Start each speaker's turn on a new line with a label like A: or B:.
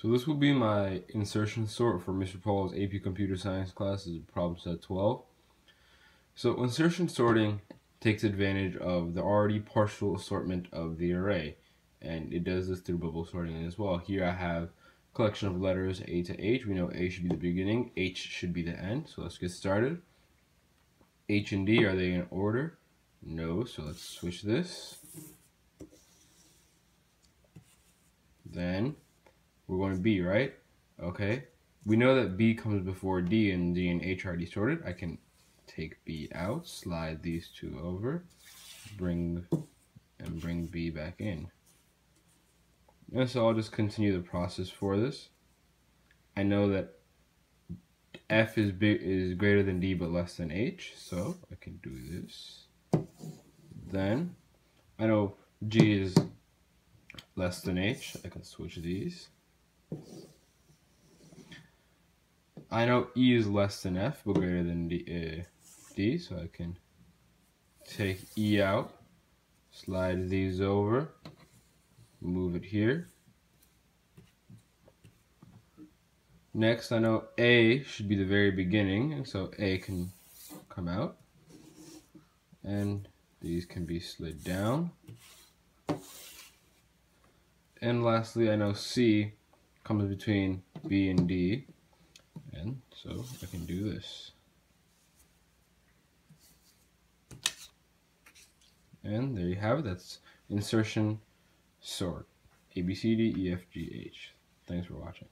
A: So this will be my insertion sort for Mr. Paul's AP Computer Science class. Is problem set 12. So insertion sorting takes advantage of the already partial assortment of the array. And it does this through bubble sorting as well. Here I have collection of letters A to H. We know A should be the beginning, H should be the end. So let's get started. H and D, are they in order? No, so let's switch this. Then we're going to B, right? Okay. We know that B comes before D and D and H are sorted. I can take B out, slide these two over, bring and bring B back in. And so I'll just continue the process for this. I know that F is big is greater than D but less than H, so I can do this. Then I know G is less than H. I can switch these. I know E is less than F, but greater than D, uh, D, so I can take E out, slide these over, move it here. Next, I know A should be the very beginning, and so A can come out. And these can be slid down. And lastly, I know C comes between B and D. And so I can do this. And there you have it. That's insertion sort. A, B, C, D, E, F, G, H. Thanks for watching.